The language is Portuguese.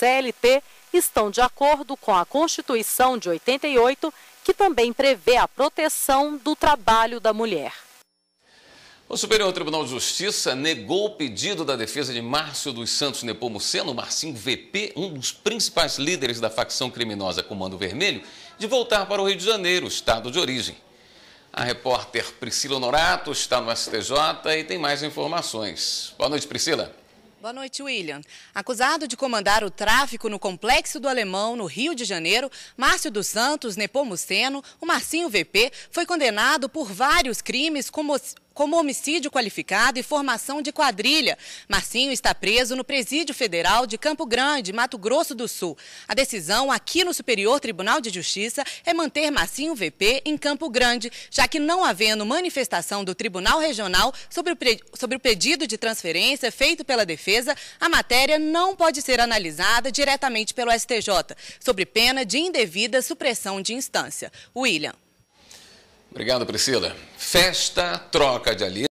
CLT estão de acordo com a Constituição de 88, que também prevê a proteção do trabalho da mulher. O Superior Tribunal de Justiça negou o pedido da defesa de Márcio dos Santos Nepomuceno, Marcinho VP, um dos principais líderes da facção criminosa Comando Vermelho, de voltar para o Rio de Janeiro, estado de origem. A repórter Priscila Honorato está no STJ e tem mais informações. Boa noite, Priscila. Boa noite, William. Acusado de comandar o tráfico no Complexo do Alemão, no Rio de Janeiro, Márcio dos Santos Nepomuceno, o Marcinho VP, foi condenado por vários crimes como como homicídio qualificado e formação de quadrilha. Marcinho está preso no Presídio Federal de Campo Grande, Mato Grosso do Sul. A decisão aqui no Superior Tribunal de Justiça é manter Marcinho VP em Campo Grande, já que não havendo manifestação do Tribunal Regional sobre o, sobre o pedido de transferência feito pela defesa, a matéria não pode ser analisada diretamente pelo STJ, sobre pena de indevida supressão de instância. William. Obrigado, Priscila. Festa, troca de aliança.